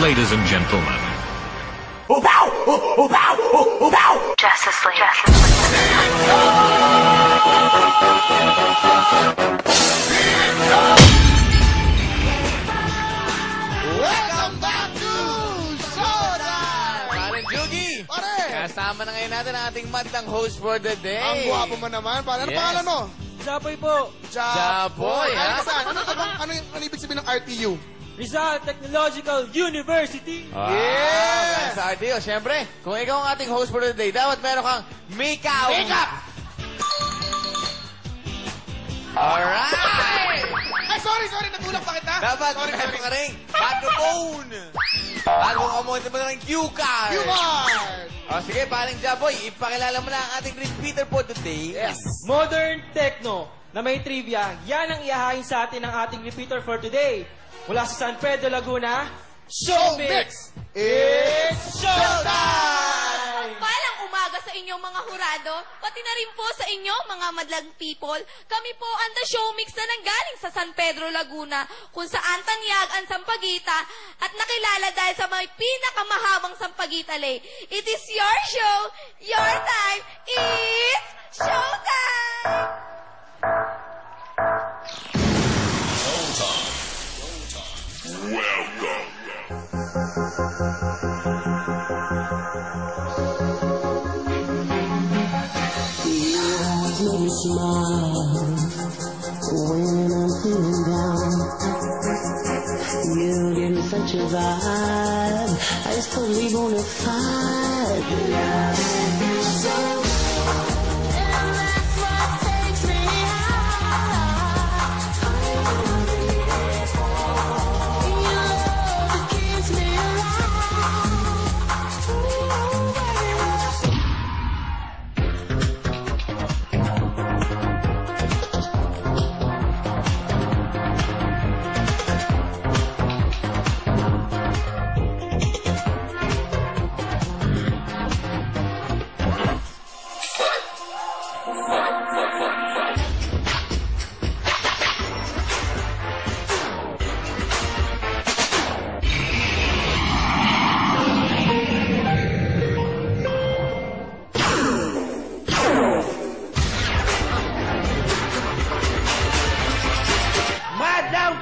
Ladies and gentlemen, Justice League. Justice League. Welcome back to Showtime! Parang Jugi! Pare! Kasama na ngayon natin ang ating madlang host for the day. Ang gwapo mo naman. Pare, ano Yes. pangalan mo? Japoy po. Japoy, Ano ha? ka saan? Ano, ano, ano, yung- ano ibig sabihin ng RTU? Rizal Technological University. Yes! Sa RTO, syempre, kung ikaw ang ating host for the day, dapat meron kang makeup! Makeup! Alright! Ay, sorry, sorry. Natulak pa kita. Dapat sorry, meron sorry. ka rin microphone! Bago ka mo ito ng cue card! You are! O sige, paring Jaboy, ipakilala mo na ang ating repeater for today. Yes. Modern Techno na may trivia. Yan ang ihahain sa atin ng ating repeater for today. Mula sa San Pedro, Laguna, Showmix! It's Showtime! Palang umaga sa inyong mga hurado, pati na rin po sa inyo mga madlang people. Kami po ang The Show Mix na nanggaling sa San Pedro, Laguna, kung saan tanyag ang Sampagita at nakilala dahil sa may pinakamahabang Sampagita Lay. It is your show, your time, it's You smile when I'm feeling down. You give me such a vibe.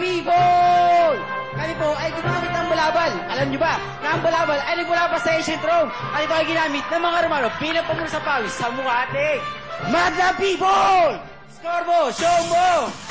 People! Kami po ay gumamit ng bulabal. Alam niyo ba, na ang bulabal ay nagmula pa sa ancient Rome. At ito ay ginamit ng mga Romano bilang pamuno sa pawis sa mukha ating Madlang people! Score mo! Show mo!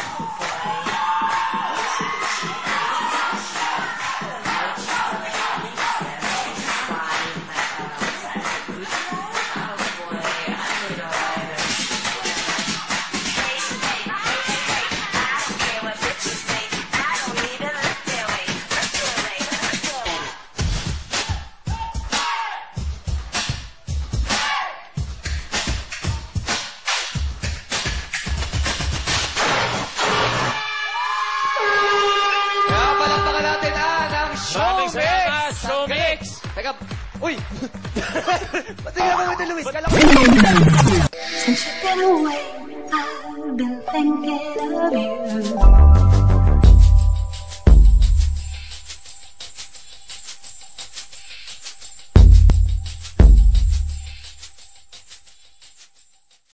Teka, uy! Ba't mo ito, Luis? Kala ko Since you've been away, I've been thinking of you.